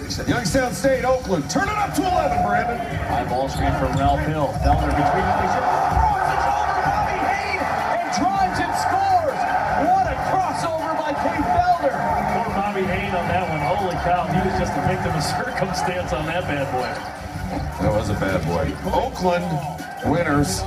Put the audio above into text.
57. Youngstown State, Oakland. Turn it up to 11, Brandon. High ball screen from Ralph Hill. Felder between the legs. Throws it Bobby Hain and drives and scores. What a crossover by Kay Felder. Poor Bobby Hain on that one. Holy cow. He was just a victim of circumstance on that bad boy. That was a bad boy. Oakland winners